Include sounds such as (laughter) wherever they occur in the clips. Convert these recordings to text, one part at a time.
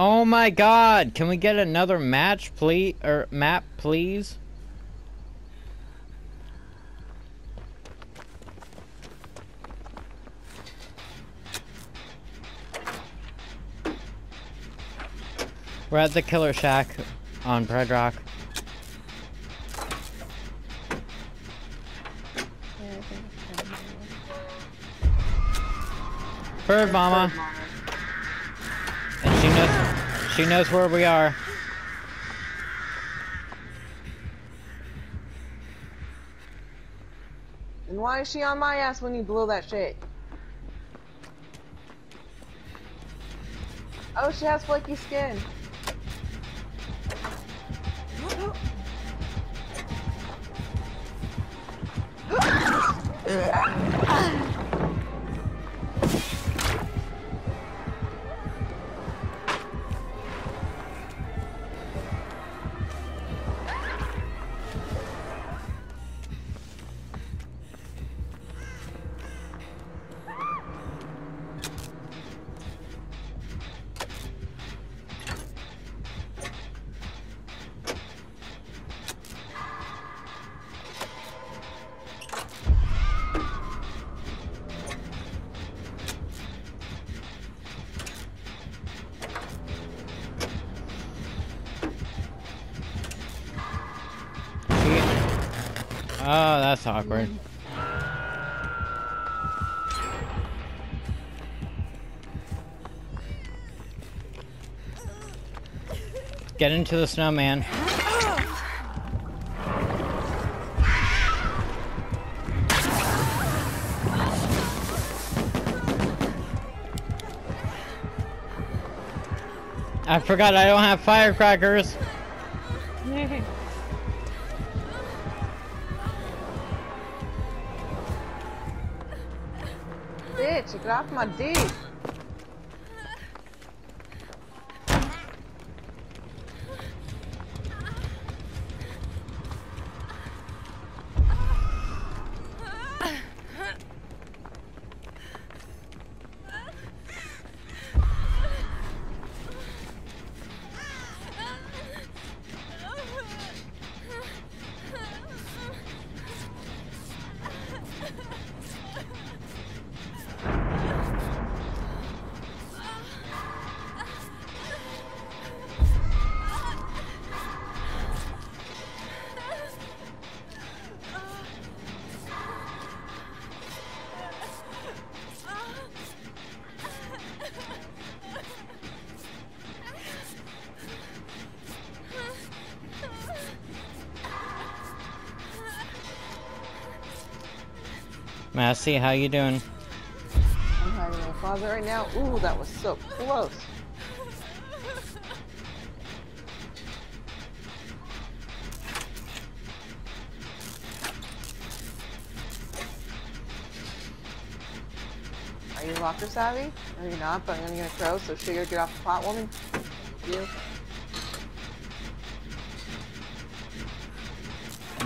Oh my god, can we get another match, please? Or map, please? We're at the Killer Shack on Bedrock. Bird Mama. She knows she knows where we are. And why is she on my ass when you blow that shit? Oh, she has flaky skin. That's awkward. Get into the snowman. I forgot I don't have firecrackers. (laughs) Off my dick. Massey, how you doing? I'm hiding in a closet right now. Ooh, that was so close. Are you locker savvy? Are you not? But I'm gonna get a crow, so sugar, get off the pot, woman. You.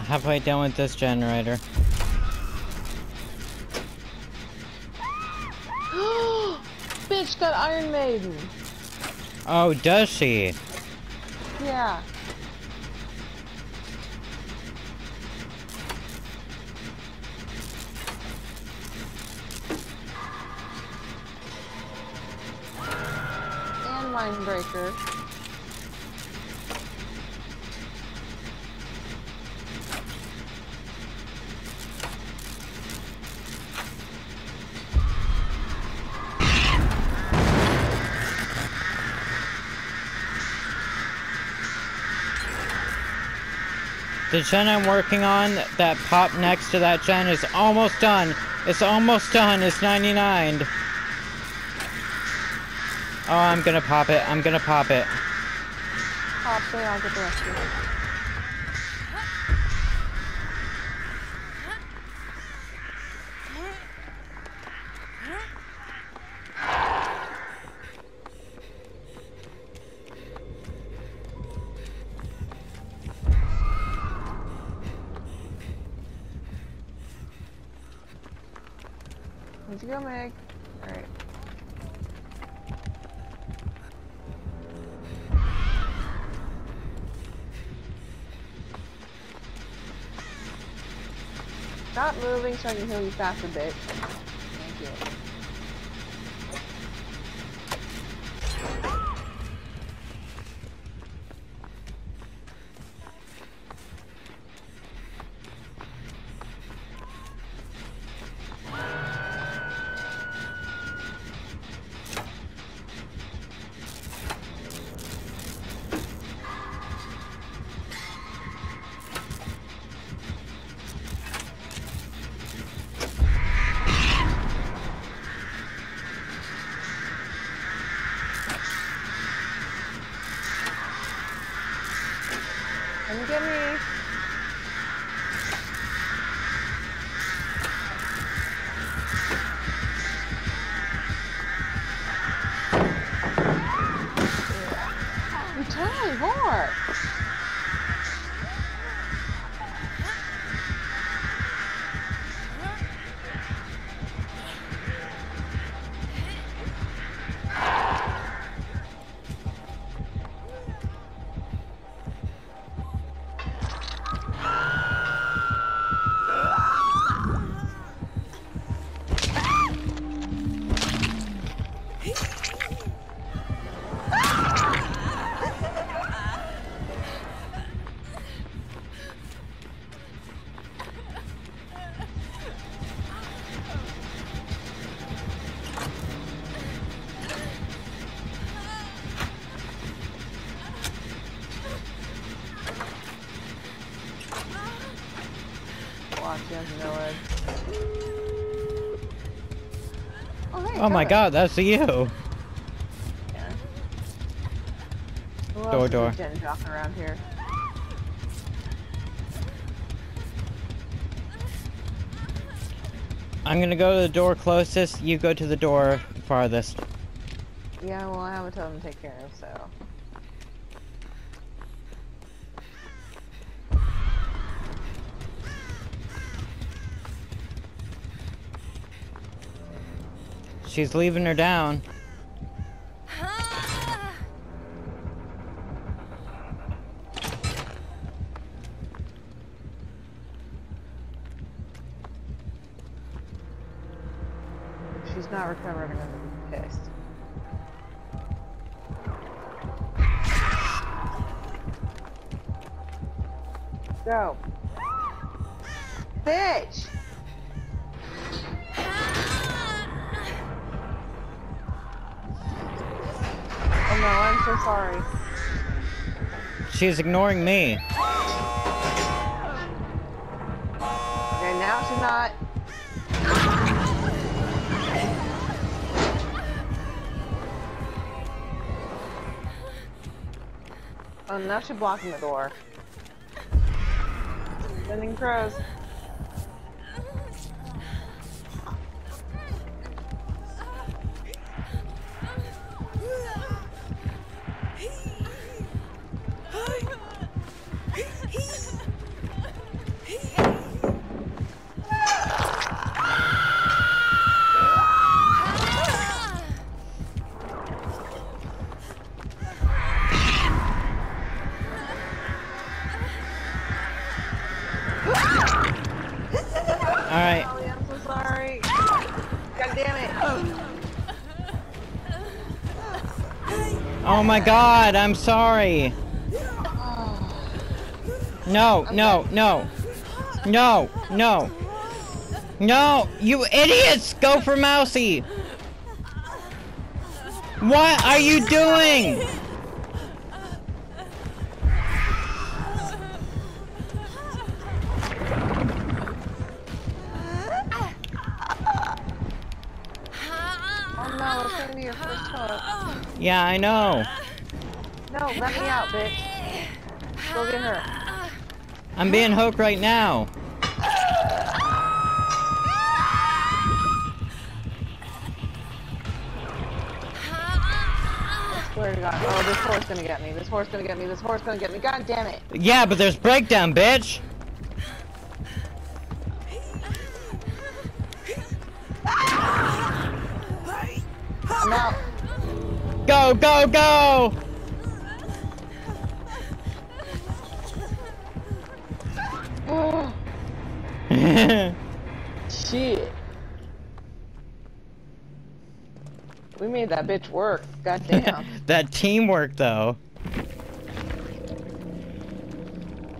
Halfway done with this generator. Bitch got Iron Maiden. Oh, does she? Yeah. And Mindbreaker. The gen I'm working on, that pop next to that gen, is almost done. It's almost done. It's 99. Oh, I'm gonna pop it. I'm gonna pop it. Pop it, I'll get the rest of it. Let's go, Meg. Alright. Stop moving so I can heal you faster, bitch. Oh, my god, that's you. Yeah. Who Door, door. around here? I'm gonna go to the door closest, you go to the door farthest. Yeah, well, I have a totem to take care of, so. She's leaving her down. She's not recovering. I'm pissed. Go. Bitch! No, I'm so sorry. She's ignoring me. Okay, now she's not. Oh, now she's blocking the door. Sending crows. My god, I'm sorry. No, no, no. No, no. No, you idiots! Go for Mousy! What are you doing? Oh no, it's gonna be your first hook. Yeah, I know. No, let me out, bitch. Go get her. I'm being hooked right now. Swear to God. Oh, this horse gonna get me. This horse gonna get me. This horse gonna get me. God damn it. Yeah, but there's breakdown, bitch. I'm out. Go, go, go! Shit. We made that bitch work. Goddamn. (laughs) that teamwork, though.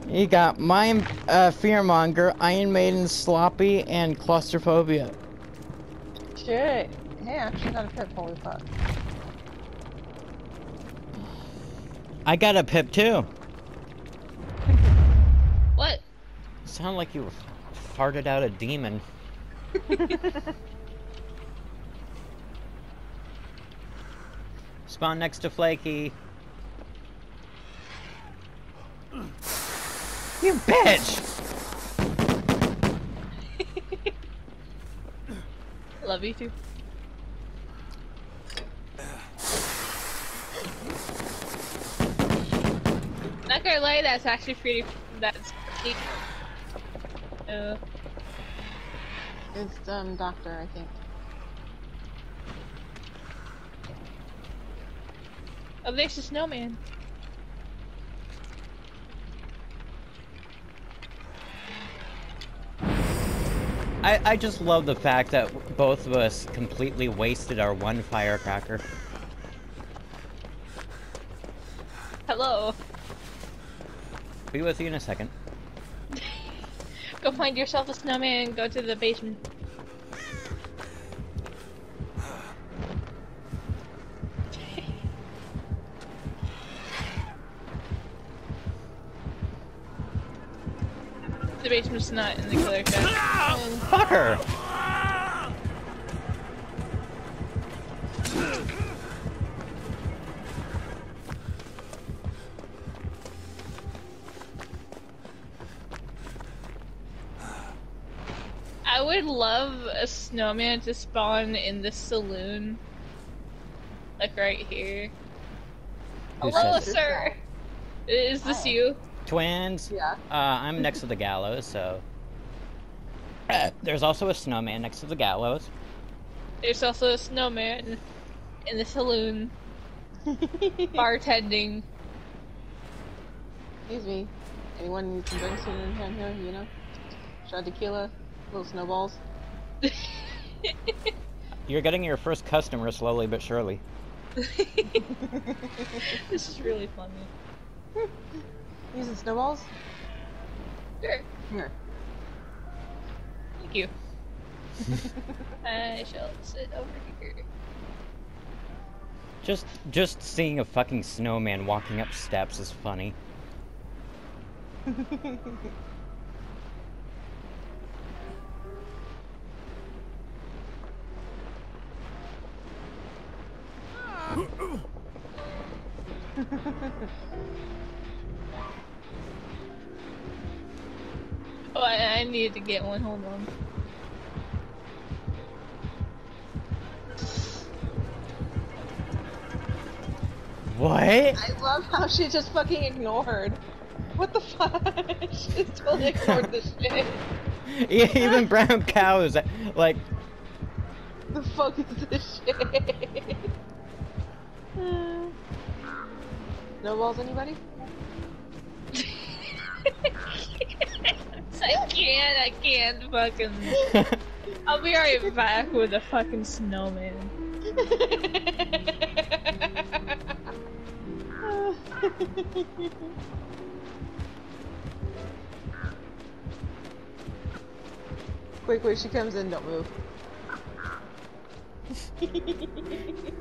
You got Mime, uh, Fearmonger, Iron Maiden, Sloppy, and Claustrophobia. Shit. Hey, I actually got a pip. Holy fuck. I got a pip too. (laughs) What? Sound like you farted out a demon. Spawn next to Flaky. You bitch! Love you too. Not gonna lie, that's actually pretty. That's. Uh, It's um doctor, I think. oh, there's a snowman. I, I just love the fact that both of us completely wasted our one firecracker. Hello. Be with you in a second. Go find yourself a snowman and go to the basement. (laughs) the basement's not in the killer shack. Ah! Fuck her! Snowman to spawn in the saloon. Like right here. Who Hello, sir! Is this Hi. you? Twins. Yeah. Uh, I'm next to the gallows, so. Uh, there's also a snowman next to the gallows. There's also a snowman in the saloon (laughs) bartending. Excuse me. Anyone need some drinks in in here, you know? Shot tequila, little snowballs. (laughs) You're getting your first customer slowly but surely. (laughs) this is really funny. Using snowballs? Sure. Here. Thank you. (laughs) I shall sit over here. Just just seeing a fucking snowman walking up steps is funny. (laughs) Oh, I, I needed to get one. Hold on. What? I love how she just fucking ignored. What the fuck? (laughs) she just totally ignored this (laughs) shit. E- Even brown cows, like, The fuck is this shit? Snowballs, anybody? I can't. I can't fucking. I'll be right back with a fucking snowman. quick, quick, she comes in, don't move. (laughs)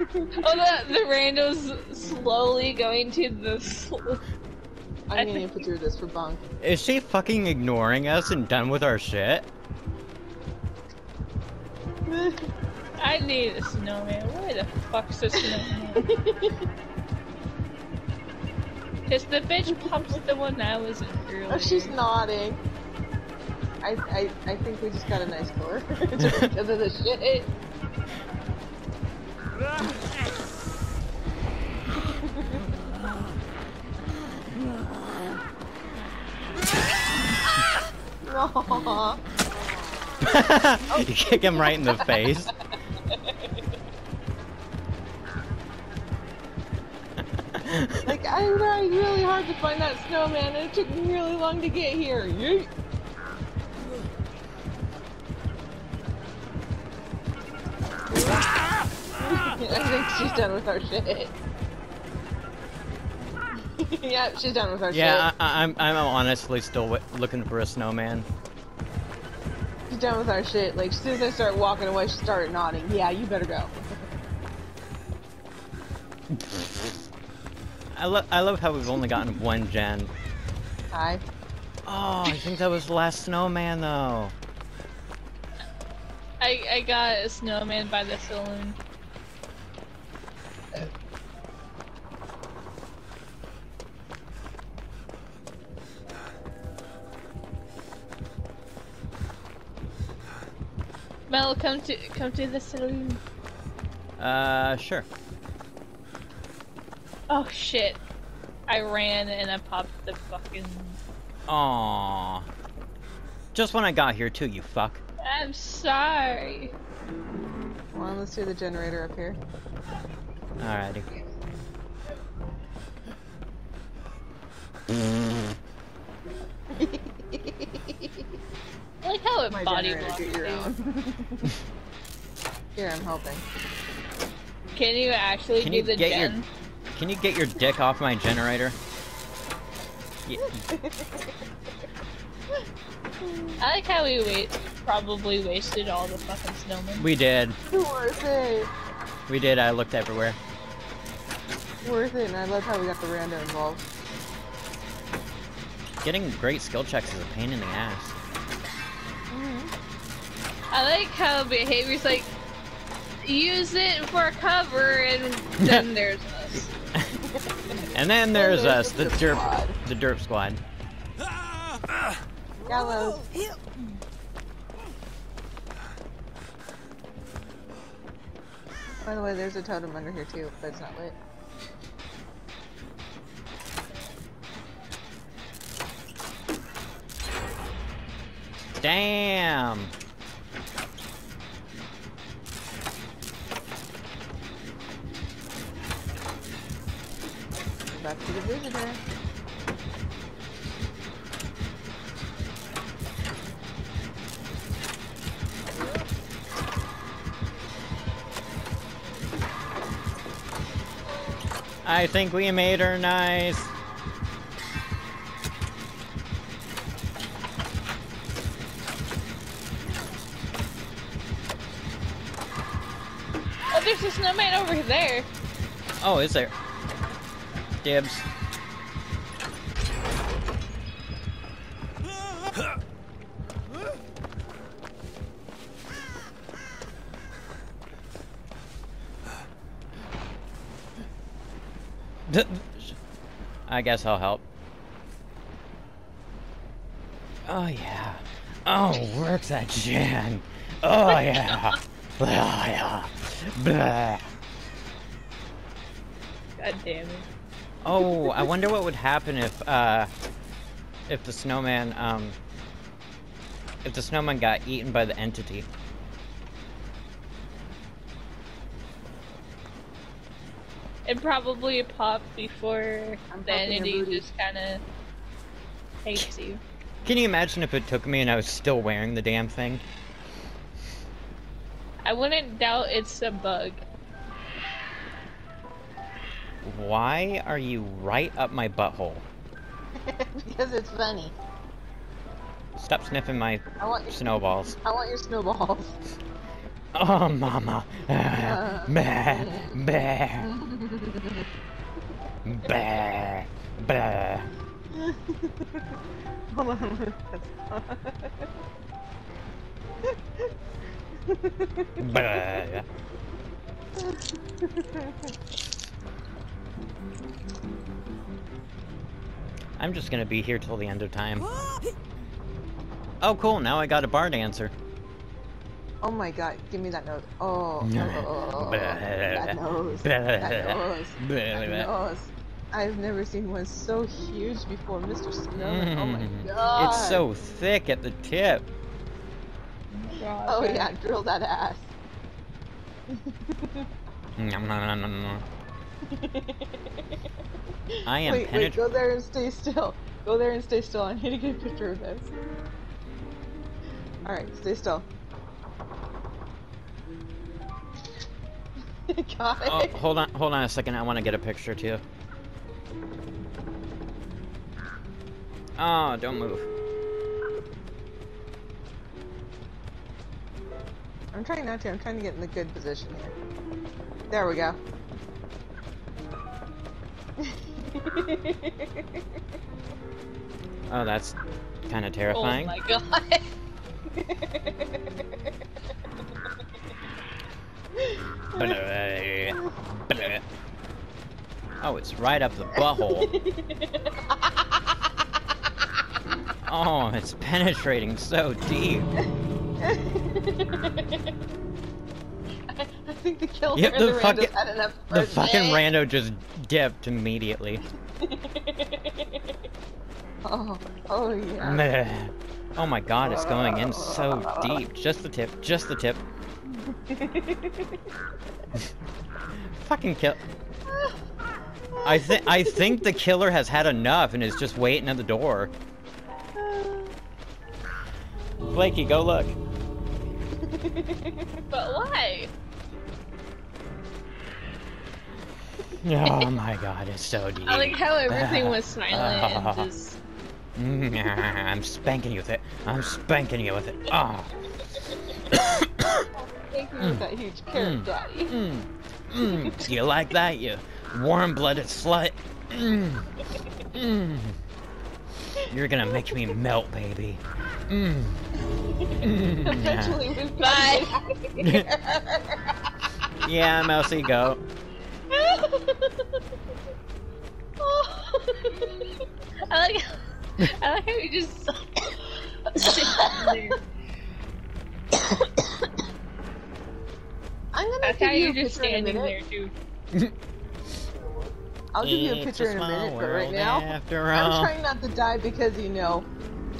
Oh, the the randos slowly going to the. Sl- I I'm gonna think- put through this for bunk. is she fucking ignoring us and done with our shit? (laughs) I need a snowman. Where the fuck's the snowman? (laughs) Cause the bitch pumps the one I was in earlier. oh, she's nodding. I, I, I think we just got a nice score. because of the shit. You kick him right in the face. Like, I tried really hard to find that snowman and it took me really long to get here. Yeet. I (laughs) think she's done with our shit. (laughs) yeah, she's done with our Yeah, shit. Yeah, I'm I'm honestly still w looking for a snowman. She's done with our shit. Like, as soon as I start walking away, she started nodding. Yeah, you better go. I love I love how we've only gotten one gen. Hi. Oh, I think that was the last snowman though. I I got a snowman by the saloon. Mel, come to come to the saloon. Uh, sure. Oh shit! I ran and I popped the fucking. Aww. Just when I got here too, you fuck. I'm sorry. Come on, let's do the generator up here. Alrighty. (laughs) I like how it My body blocks your you. own. (laughs) Here, I'm helping. Can you actually Can do you the get gen? your Can you get your dick off my generator? Yeah. (laughs) I like how we wait. Probably wasted all the fucking snowmen. We did. Worth it. We did. I looked everywhere. Worth it, and I love how we got the rando involved. Getting great skill checks is a pain in the ass. I like how behavior's like use it for cover, and then (laughs) there's us. And then there's there's us, the the derp derp, squad. the derp squad. Gallows. By the way, there's a totem under here too, but it's not lit. Damn. Back to the visitor. I think we made her nice. Oh, there's a snowman over there. Oh, is there? D- I guess I'll help. Oh yeah. Oh, work that gen. Oh yeah. (laughs) Oh yeah. Blah. God damn it. Oh, I wonder what would happen if uh if the snowman um if the snowman got eaten by the entity. It probably popped before I'm the entity just kind of hates you. Can you imagine if it took me and I was still wearing the damn thing? I wouldn't doubt it's a bug. Why are you right up my butthole? (laughs) because it's funny. Stop sniffing my I want your, snowballs. I want your snowballs. (laughs) Oh, mama. (laughs) Uh. Bah, bah, bah, bah. Hold on. bah. I'm just gonna be here till the end of time. Oh, cool. Now I got a bar dancer. oh my god, give me that nose. Oh, oh, oh, oh, that nose. That nose. That nose. I've never seen one so huge before, Mr. Snowman. Oh my Mm. god. It's so thick at the tip. Oh yeah, drill that ass. (laughs) Nom, nom, nom, nom, nom. (laughs) I am wait, wait, go there and stay still. Go there and stay still. I need to get a picture of this. Alright, stay still. (laughs) Got it. Oh, hold on, hold on a second. I want to get a picture too. Oh, don't move. I'm trying not to. I'm trying to get in the good position here. There we go. (laughs) Oh, that's kind of oh terrifying. Oh my god. (laughs) oh, it's right up the butthole. (laughs) Oh, it's penetrating so deep. I think the killer Yep, the the, fucking- randos had enough The fucking rando just dipped immediately. (laughs) oh, oh yeah. Oh my god, it's going in so deep. Just the tip, just the tip. (laughs) Fucking kill. I think I think the killer has had enough and is just waiting at the door. Blakey, go look. (laughs) But why? Oh my god, it's so (laughs) deep. I like how everything was silent and (laughs) just. I'm spanking you with it. I'm spanking you with it. Ah. (laughs) Thank you with that huge carrot Mm. daddy. Mm. Mm. You like that, you warm-blooded slut? Mm. Mm. You're gonna make me melt, baby. Mm. Eventually Bye. to get out of here. Yeah, Mousy, go. I like. I like how you just sit there. I'm gonna I give like how you you're a just picture in a standing there, minute. dude. I'll give you a It's picture in a minute, but right now, eh, after I'm trying not to die because you know,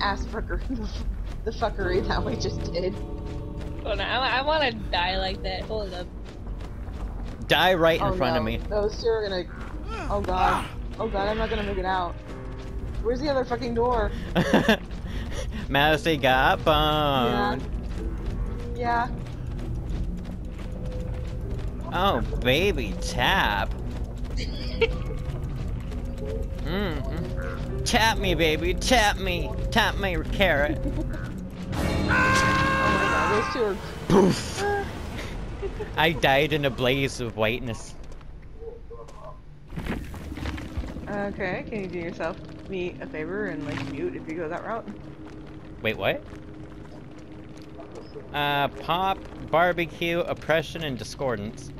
ass fucker, (laughs) the fuckery that we just did. Oh, Hold on, I, I want to die like that. Hold up. Die right in oh front no, of me. those two are gonna. Oh god. Oh god, I'm not gonna make it out. Where's the other fucking door? (laughs) Mousy got boned. Yeah. Oh, baby, tap. (laughs) mm -mm. Tap me, baby, tap me. Tap me, carrot. (laughs) Oh my god, those two are. Poof. (laughs) I died in a blaze of whiteness. Okay, can you do yourself me a favor and like mute if you go that route? Wait, what? Uh, pop, barbecue, oppression, and discordance.